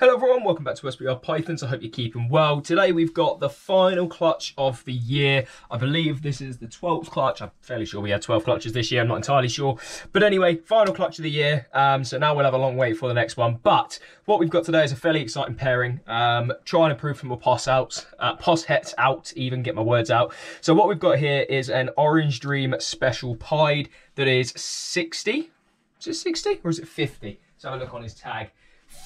Hello everyone, welcome back to SPR Pythons. I hope you're keeping well. Today we've got the final clutch of the year. I believe this is the 12th clutch. I'm fairly sure we had 12 clutches this year. I'm not entirely sure. But anyway, final clutch of the year. Um, so now we'll have a long wait for the next one. But what we've got today is a fairly exciting pairing. Um, trying to prove from a POS out, uh, POS hets out, even get my words out. So what we've got here is an Orange Dream Special Pied that is 60. Is it 60 or is it 50? Let's have a look on his tag.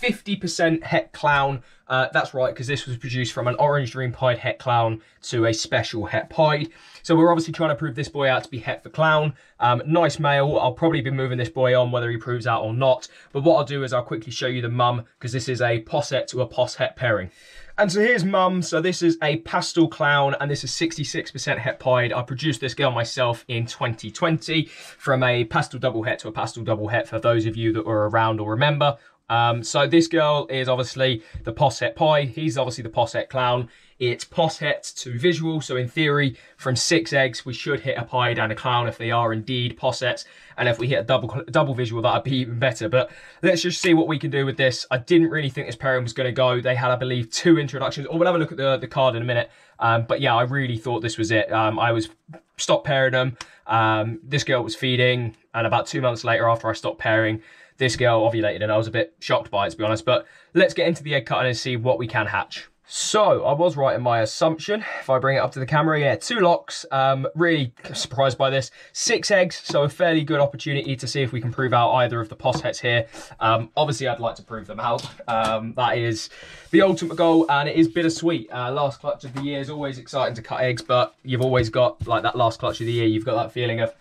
50% Het Clown. Uh, that's right, because this was produced from an Orange Dream Pied Het Clown to a special Het Pied. So we're obviously trying to prove this boy out to be Het for Clown. Um, nice male. I'll probably be moving this boy on whether he proves out or not. But what I'll do is I'll quickly show you the mum, because this is a posset to a pos het pairing. And so here's mum. So this is a pastel clown and this is 66% het pied. I produced this girl myself in 2020 from a pastel double het to a pastel double het for those of you that were around or remember. Um, so this girl is obviously the Posset Pie. He's obviously the Posset Clown. It's Posset to visual. So in theory, from six eggs, we should hit a pie and a clown if they are indeed Possets. And if we hit a double double visual, that'd be even better. But let's just see what we can do with this. I didn't really think this pairing was going to go. They had, I believe, two introductions. Or we'll have a look at the, the card in a minute. Um, but yeah, I really thought this was it. Um, I was stopped pairing them. Um, this girl was feeding. And about two months later, after I stopped pairing, this girl ovulated and I was a bit shocked by it, to be honest. But let's get into the egg cutting and see what we can hatch. So I was right in my assumption. If I bring it up to the camera, yeah, two locks. Um, really surprised by this. Six eggs, so a fairly good opportunity to see if we can prove out either of the possets here. Um, obviously, I'd like to prove them out. Um, that is the ultimate goal, and it is bittersweet. Uh, last clutch of the year is always exciting to cut eggs, but you've always got like that last clutch of the year. You've got that feeling of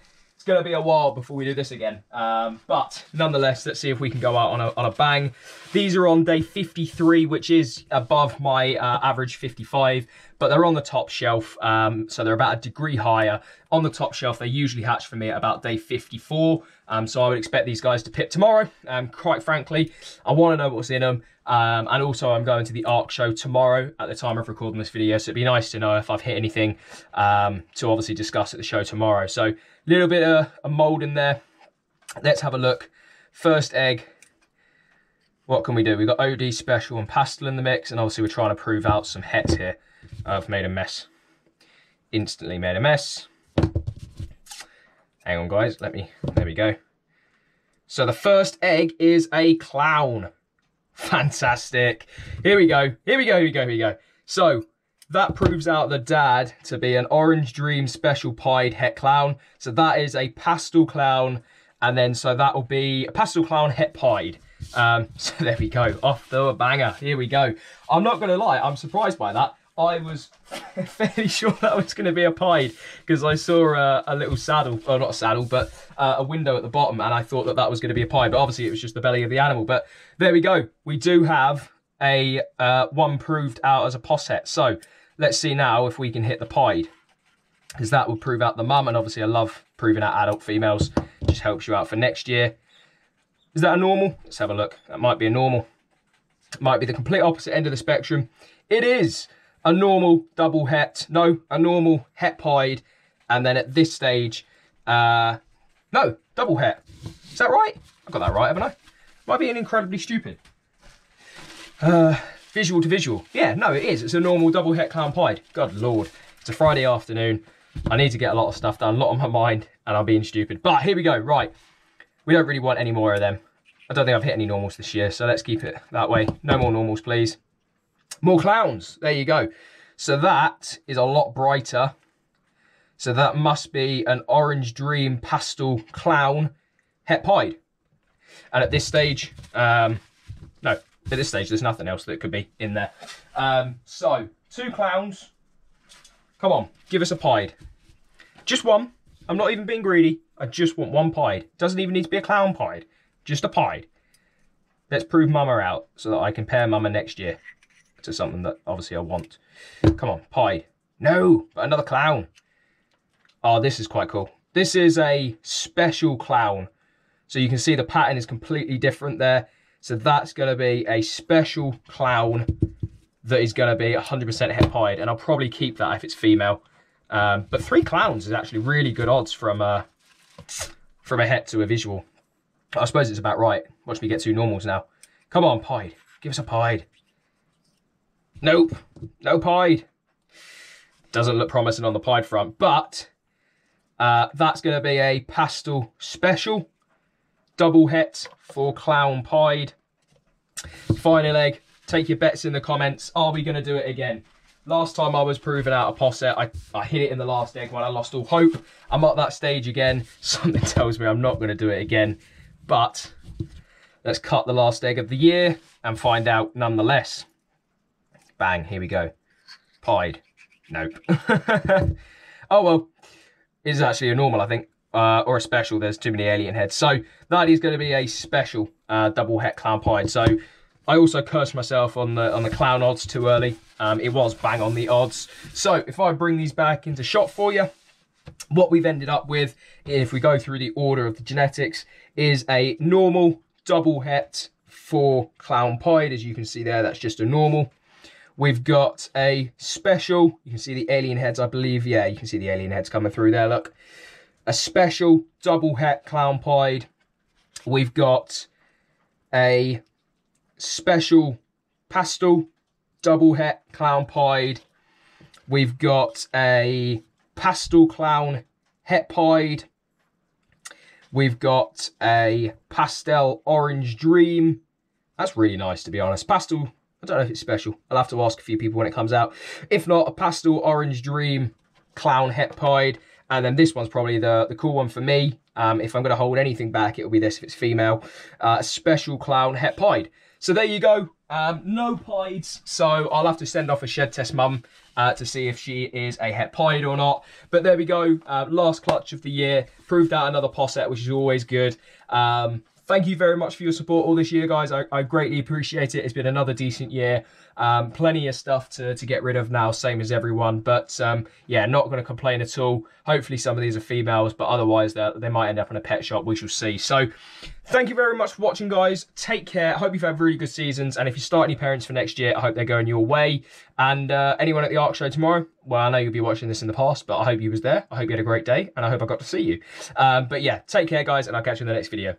going to be a while before we do this again. Um, but nonetheless, let's see if we can go out on a, on a bang. These are on day 53, which is above my uh, average 55, but they're on the top shelf. Um, so they're about a degree higher. On the top shelf, they usually hatch for me at about day 54. Um, so I would expect these guys to pip tomorrow. Um, quite frankly, I want to know what's in them. Um, and also I'm going to the ARC show tomorrow at the time of recording this video. So it'd be nice to know if I've hit anything um, to obviously discuss at the show tomorrow. So little bit of a mold in there. Let's have a look. First egg. What can we do? We've got OD Special and Pastel in the mix. And obviously we're trying to prove out some hets here. I've made a mess. Instantly made a mess. Hang on, guys. Let me, there we go. So the first egg is a clown. Fantastic. Here we go. Here we go. Here we go. Here we go. So that proves out the dad to be an Orange Dream Special Pied Het Clown. So that is a pastel clown. And then so that will be a pastel clown Het Pied. Um, so there we go. Off the banger. Here we go. I'm not going to lie. I'm surprised by that. I was fairly sure that was going to be a pied because I saw a, a, little saddle, or not a saddle, but uh, a window at the bottom, and I thought that that was going to be a pied. But obviously, it was just the belly of the animal. But there we go. We do have a uh, one proved out as a posset. So let's see now if we can hit the pied, because that will prove out the mum. And obviously, I love proving out adult females. Just helps you out for next year. Is that a normal? Let's have a look. That might be a normal. Might be the complete opposite end of the spectrum. It is a normal double het, no, a normal het pied, and then at this stage, uh, no, double het. Is that right? I got that right, haven't I? Might be being incredibly stupid? Uh, visual to visual. Yeah, no, it is. It's a normal double het clown pied. God lord. It's a Friday afternoon. I need to get a lot of stuff done, a lot on my mind, and I'm being stupid. But here we go, right. We don't really want any more of them. I don't think I've hit any normals this year, so let's keep it that way. No more normals, please. More clowns. There you go. So that is a lot brighter. So that must be an Orange Dream Pastel Clown Het Pied. And at this stage, um, no, at this stage, there's nothing else that could be in there. Um, so, two clowns. Come on, give us a pied. Just one. I'm not even being greedy. I just want one pied. Doesn't even need to be a clown pied. Just a pied. Let's prove Mama out so that I can pair Mama next year to something that obviously I want. Come on, pie. No, but another clown. Oh, this is quite cool. This is a special clown. So you can see the pattern is completely different there. So that's going to be a special clown that is going to be 100% het pied. And I'll probably keep that if it's female. Um, but three clowns is actually really good odds from a, from a het to a visual. I suppose it's about right. Watch me get two normals now. Come on, pied. Give us a pied. Nope. No pied. Doesn't look promising on the pied front, but uh, that's going to be a pastel special. Double het for clown pied. Final egg. Take your bets in the comments. Are we going to do it again? Last time I was proving out a posset, I, I hit it in the last egg when I lost all hope. I'm at that stage again. Something tells me I'm not going to do it again. But let's cut the last egg of the year and find out nonetheless. Bang, here we go. Pied. Nope. oh, well. It is actually a normal, I think. Uh, or a special. There's too many alien heads. So that is going to be a special uh, double het clown pied. So I also cursed myself on the on the clown odds too early. Um, it was bang on the odds. So if I bring these back into shot for you, what we've ended up with, if we go through the order of the genetics, is a normal double het for clown pied. As you can see there, that's just a normal. We've got a special, you can see the alien heads, I believe. Yeah, you can see the alien heads coming through there, look. A special double het clown pied. We've got a special pastel double het clown pied. We've got a pastel clown het pied. We've got a pastel orange dream. That's really nice, to be honest. Pastel, I don't know if it's special. I'll have to ask a few people when it comes out. If not, a pastel orange dream clown het pied. And then this one's probably the, the cool one for me. Um, if I'm going to hold anything back, it'll be this if it's female. Uh, special clown het pied. So there you go. Um, no pieds, so I'll have to send off a shed test mum uh, to see if she is a het pied or not. But there we go. Uh, last clutch of the year. Proved out another posset, which is always good. Um, thank you very much for your support all this year, guys. I, I greatly appreciate it. It's been another decent year. Um, plenty of stuff to, to get rid of now, same as everyone. But um, yeah, not going to complain at all. Hopefully some of these are females, but otherwise they might end up in a pet shop. We shall see. So thank you very much for watching, guys. Take care. I hope you've had really good seasons. And if you start any parents for next year, I hope they're going your way. And uh, anyone at the ARC show tomorrow, well, I know you'll be watching this in the past, but I hope you was there. I hope you had a great day, and I hope I got to see you. Um, but yeah, take care, guys, and I'll catch you in the next video.